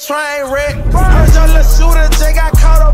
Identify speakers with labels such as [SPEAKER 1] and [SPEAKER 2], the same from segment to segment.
[SPEAKER 1] train wreck. Heard your little shooter, They got caught up.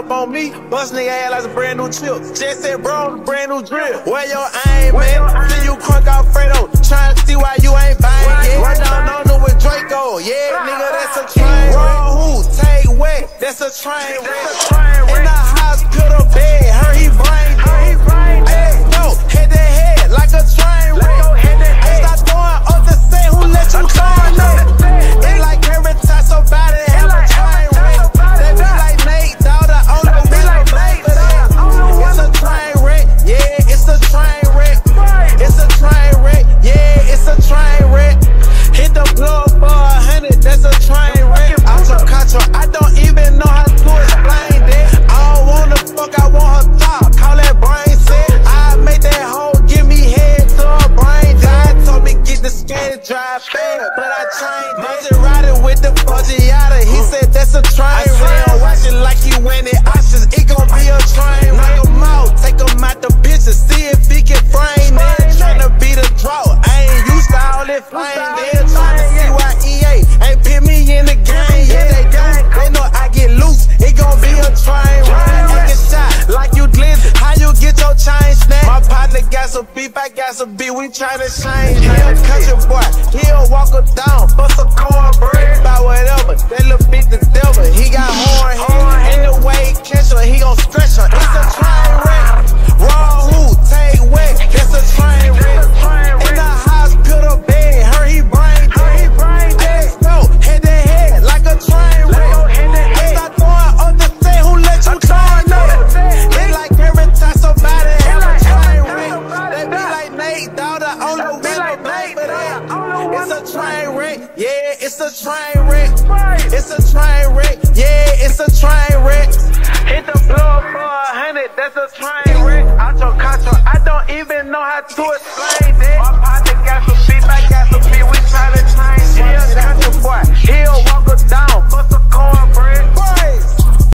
[SPEAKER 1] up on me, busting their ass like a brand new chip. Just said, bro, brand new drill. Where your aim, Where man? See you crunk Alfredo, trying to see why you ain't buying right, yet. Right down on it with Draco, yeah, nigga, that's a train. Raw who, take wet, that's a train. But I changed. Mustard I got. We tryna change. He a country boy. He'll walk her down for some cornbread. Buy whatever. That little bitch The owner of Willow Blade. It's a train wreck. Yeah, it's a train wreck. It's a train wreck. Yeah, it's a train wreck. Hit the plug for a hundred. That's a train wreck. Out your control. I don't even know how to explain.